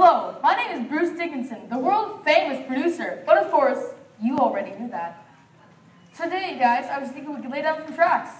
Hello, my name is Bruce Dickinson, the world famous producer, but of course, you already knew that. Today, guys, I was thinking we could lay down some tracks.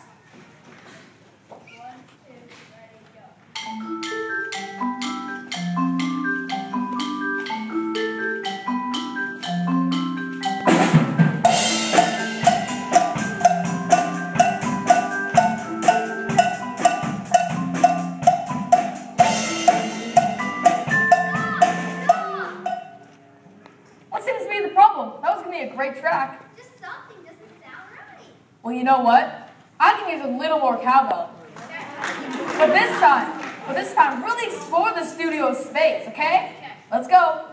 What seems to be the problem? That was going to be a great track. Just something doesn't sound right. Well, you know what? I can use a little more cowbell. But this time, but this time, really explore the studio space, okay? Let's go.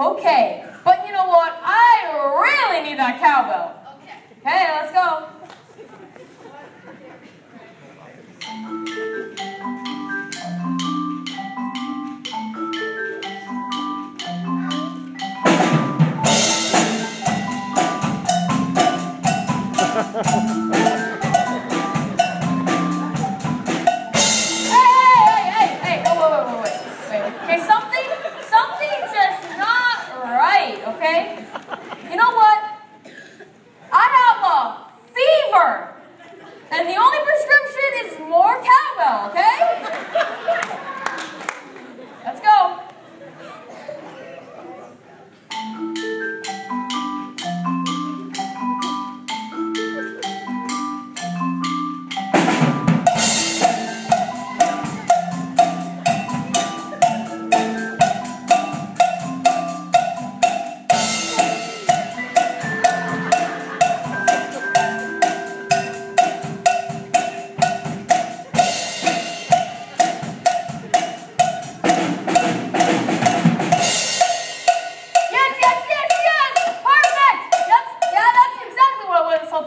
Okay, but you know what? I really need that cowbell. Okay. Okay, let's go.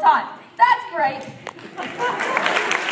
time. That's great.